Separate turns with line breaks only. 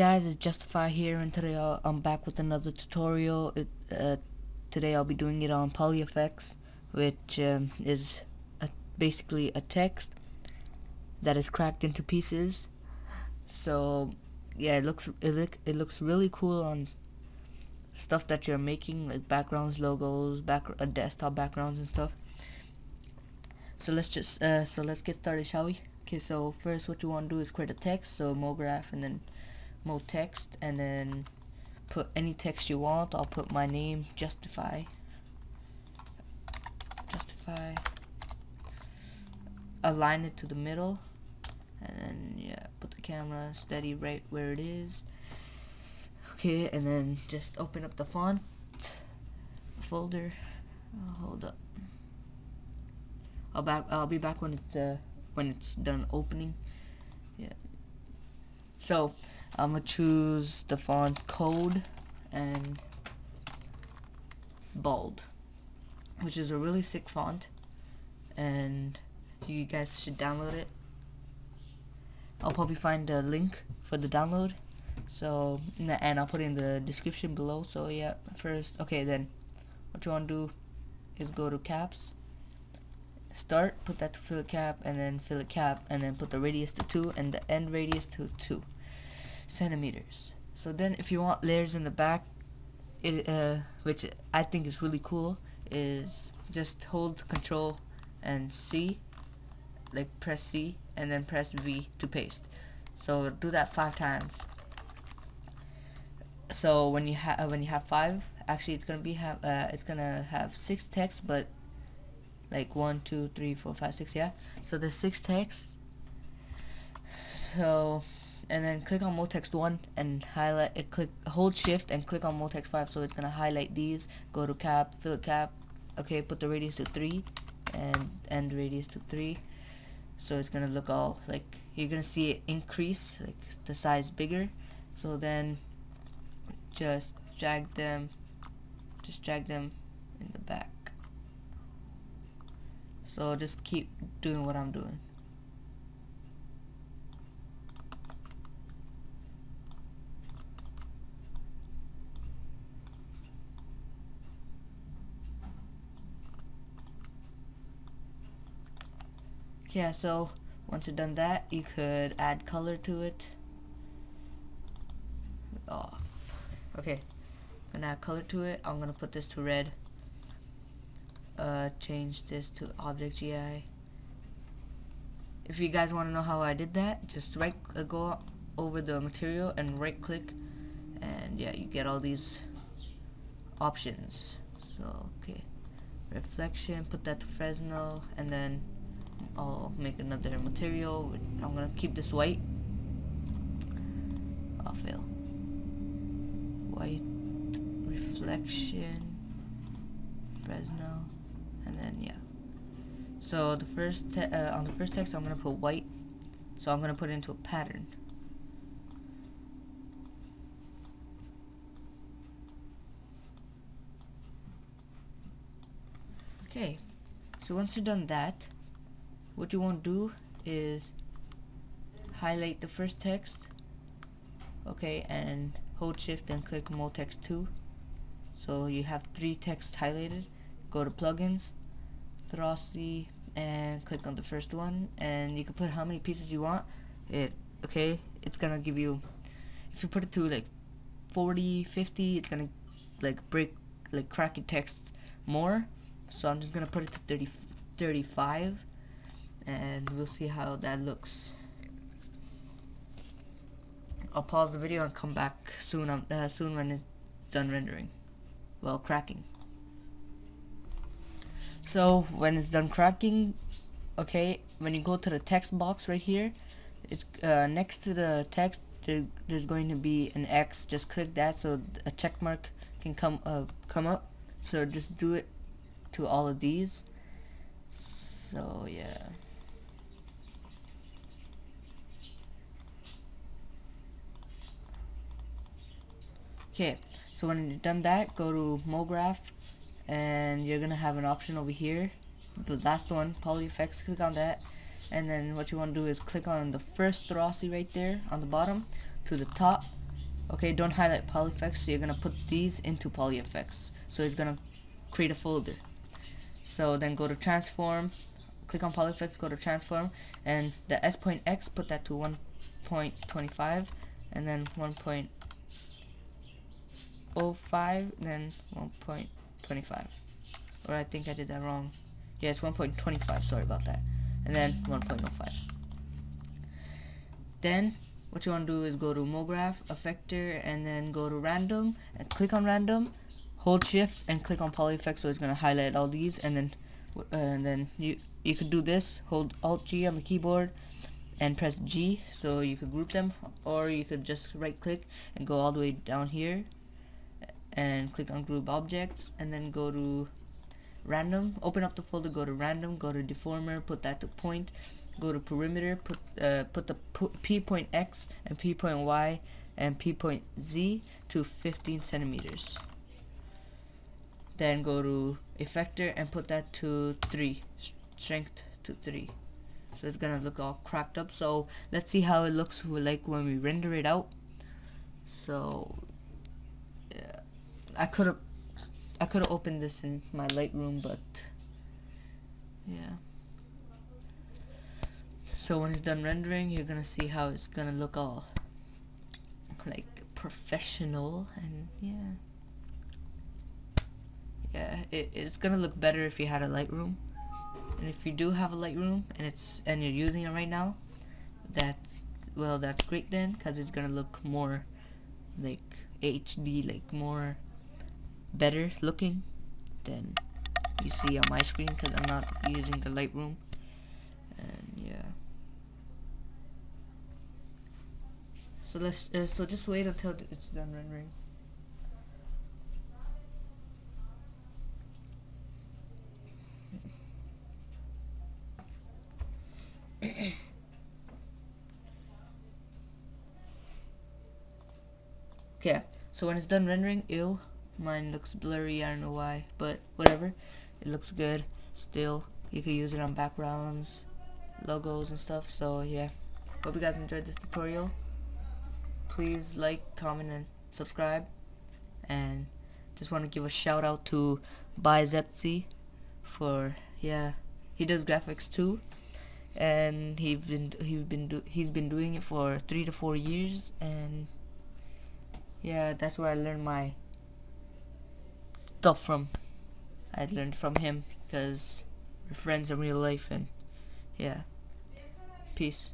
guys, it's Justify here and today i am back with another tutorial. It, uh, today I'll be doing it on PolyFX which um, is a, basically a text that is cracked into pieces. So yeah, it looks it, it looks really cool on stuff that you're making like backgrounds, logos, back uh, desktop backgrounds and stuff. So let's just uh, so let's get started, shall we? Okay, so first what you want to do is create a text, so MoGraph and then MoText and then put any text you want. I'll put my name, justify, justify, align it to the middle and then yeah, put the camera steady right where it is. Okay, and then just open up the font folder. Oh, hold up. I'll back. I'll be back when it's uh, when it's done opening. So I'm gonna choose the font code and bold, which is a really sick font, and you guys should download it. I'll probably find a link for the download. So and I'll put in the description below. So yeah, first okay then, what you wanna do is go to caps start put that to fillet cap and then fillet cap and then put the radius to 2 and the end radius to 2 centimeters. So then if you want layers in the back it uh, which I think is really cool is just hold control and C like press C and then press V to paste. So do that five times. So when you have when you have five actually it's gonna be have uh, it's gonna have six text but like one two three four five six yeah? So there's six texts. So and then click on MoText 1 and highlight it click hold shift and click on MoText 5 so it's gonna highlight these go to cap fill cap okay put the radius to 3 and end radius to 3 so it's gonna look all like you're gonna see it increase like the size bigger. So then just drag them just drag them in the back so just keep doing what I'm doing. Yeah, so once you've done that, you could add color to it. Oh, okay. I'm gonna add color to it. I'm gonna put this to red uh, change this to object GI if you guys want to know how I did that just right uh, go over the material and right click and yeah you get all these options. So okay. Reflection put that to Fresnel and then I'll make another material. I'm gonna keep this white. I'll fail. White reflection Fresnel and then yeah. So the first uh, on the first text I'm gonna put white. So I'm gonna put it into a pattern. Okay. So once you've done that what you want to do is highlight the first text. Okay and hold shift and click MoText 2 so you have three texts highlighted go to plugins Thrausi and click on the first one and you can put how many pieces you want. It okay it's gonna give you if you put it to like 40 50 it's gonna like break like crack your text more. So I'm just gonna put it to 30 35 and we'll see how that looks. I'll pause the video and come back soon um, uh, soon when it's done rendering well cracking so when it's done cracking okay when you go to the text box right here it's uh, next to the text there, there's going to be an X. Just click that so a check mark can come uh, come up. So just do it to all of these. So yeah. Okay so when you've done that go to MoGraph and you're gonna have an option over here. The last one PolyFX click on that. And then what you want to do is click on the first Thrausi right there on the bottom to the top. Okay don't highlight polyfx so you're gonna put these into PolyFX. So it's gonna create a folder. So then go to transform click on PolyFX go to transform and the s point x put that to 1.25 and then 1.05 then 1.25 or I think I did that wrong. Yeah it's 1.25 sorry about that. And then 1.05 then what you want to do is go to MoGraph, Effector, and then go to Random, and click on Random, hold Shift, and click on Polyfx, so it's going to highlight all these, and then uh, and then you you could do this, hold Alt G on the keyboard, and press G, so you could group them, or you could just right click and go all the way down here, and click on Group Objects, and then go to Random, open up the folder, go to Random, go to Deformer, put that to Point, go to parameter, put uh, put the p point x and p point y and p point z to 15 centimeters. Then go to effector and put that to 3, strength to 3. So it's gonna look all cracked up. So let's see how it looks like when we render it out. So I could have I could have opened this in my Lightroom, but yeah. So when it's done rendering you're gonna see how it's gonna look all like professional and yeah. Yeah it, it's gonna look better if you had a Lightroom. And if you do have a Lightroom and it's and you're using it right now that's well that's great then because it's gonna look more like HD like more better looking than you see on my screen because I'm not using the Lightroom and yeah So let's uh, so just wait until it's done rendering. okay, so when it's done rendering, ew, mine looks blurry, I don't know why, but whatever, it looks good, still, you can use it on backgrounds, logos and stuff, so yeah, hope you guys enjoyed this tutorial, please like, comment, and subscribe. And just want to give a shout out to ByyZeptzy for yeah, he does graphics too, and he's been he's been do, he's been doing it for three to four years, and yeah, that's where I learned my stuff from. I learned from him because we're friends in real life, and yeah, peace.